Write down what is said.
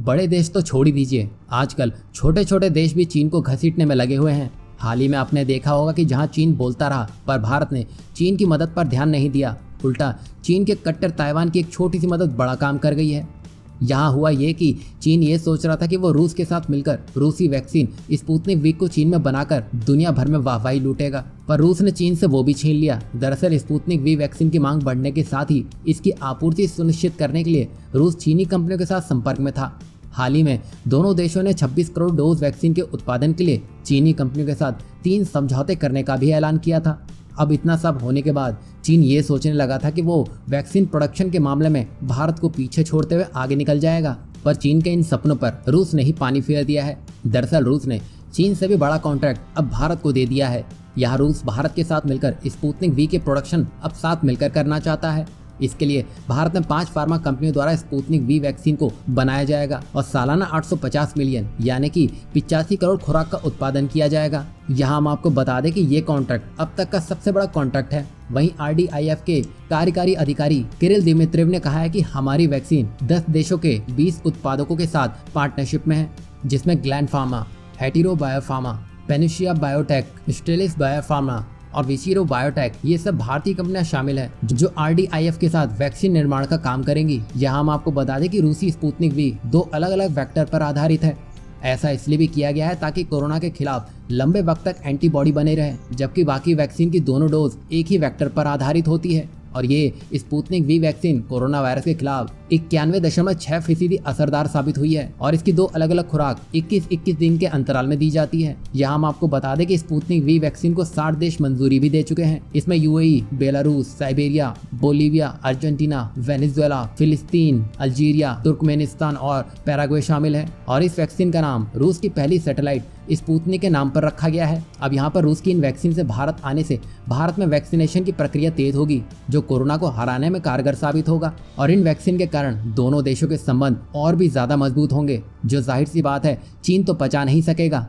बड़े देश तो छोड़ ही दीजिए। आजकल छोटे छोटे देश भी चीन को घसीटने में लगे हुए हैं। हाल ही में आपने देखा होगा कि जहाँ चीन बोलता रहा, पर भारत ने चीन की मदद पर ध्यान नहीं दिया। उल्टा, चीन के कट्टर ताइवान की एक छोटी सी मदद बड़ा काम कर गई है। यहाँ हुआ ये कि चीन ये सोच रहा था कि वो रूस के साथ मिलकर रूसी वैक्सीन स्पूतनिक वी को चीन में बनाकर दुनिया भर में वाहवाही लूटेगा। पर रूस ने चीन से वो भी छीन लिया। दरअसल स्पूतनिक वी वैक्सीन की मांग बढ़ने के साथ ही इसकी आपूर्ति सुनिश्चित करने के लिए रूस चीनी कंपनियों के साथ संपर्क में था। हाल ही में दोनों देशों ने 26 करोड़ डोज वैक्सीन के उत्पादन के लिए चीनी कंपनियों के साथ तीन समझौते करने का भी ऐलान किया था। अब इतना सब होने के बाद चीन ये सोचने लगा था कि वो वैक्सीन प्रोडक्शन के मामले में भारत को पीछे छोड़ते हुए आगे निकल जाएगा। पर चीन के इन सपनों पर रूस ने ही पानी फेर दिया है। दरअसल रूस ने चीन से भी बड़ा कॉन्ट्रैक्ट अब भारत को दे दिया है। यहाँ रूस भारत के साथ मिलकर स्पुतनिक वी के प्रोडक्शन अब साथ मिलकर करना चाहता है। इसके लिए भारत में पाँच फार्मा कंपनियों द्वारा स्पूतनिक वी वैक्सीन को बनाया जाएगा और सालाना 850 मिलियन, यानी कि पिचासी करोड़ खुराक का उत्पादन किया जाएगा। यहाँ हम आपको बता दें कि ये कॉन्ट्रैक्ट अब तक का सबसे बड़ा कॉन्ट्रैक्ट है। वहीं आरडीआईएफ के कार्यकारी अधिकारी किरिल दिमित्रेव ने कहा है कि हमारी वैक्सीन 10 देशों के 20 उत्पादकों के साथ पार्टनरशिप में है, जिसमें Gland Pharma Hetero Biopharma Panacea Biotec Stelis Biopharma और विशीरो बायोटेक ये सब भारतीय कंपनियाँ शामिल है, जो आरडीआईएफ के साथ वैक्सीन निर्माण का काम करेंगी। यहाँ हम आपको बता दें कि रूसी स्पूतनिक भी दो अलग अलग वैक्टर पर आधारित है। ऐसा इसलिए भी किया गया है ताकि कोरोना के खिलाफ लंबे वक्त तक एंटीबॉडी बने रहे, जबकि बाकी वैक्सीन की दोनों डोज एक ही वेक्टर पर आधारित होती है। और ये Sputnik V vaccine corona virus के खिलाफ इक्यानवे दशमलव छह फ़ीसदी असरदार साबित हुई है और इसकी दो अलग अलग खुराक 21-21 दिन के अंतराल में दी जाती है। यहाँ हम आपको बता दें कि स्पुतनिक वी वैक्सीन को 60 देश मंजूरी भी दे चुके हैं। इसमें UAE, Belarus, Siberia, Bolivia, Argentina, Venezuela, फिलिस्तीन, अल्जीरिया, तुर्कमेनिस्तान और पैराग्वे शामिल है। और इस वैक्सीन का नाम रूस की पहली सैटेलाइट स्पूतनिक के नाम पर रखा गया है। अब यहाँ पर रूस की इन वैक्सीन से भारत आने से भारत में वैक्सीनेशन की प्रक्रिया तेज होगी, जो कोरोना को हराने में कारगर साबित होगा और इन वैक्सीन के कारण दोनों देशों के संबंध और भी ज़्यादा मज़बूत होंगे। जो ज़ाहिर सी बात है, चीन तो पचा नहीं सकेगा।